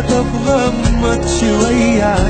تبغى ما شوية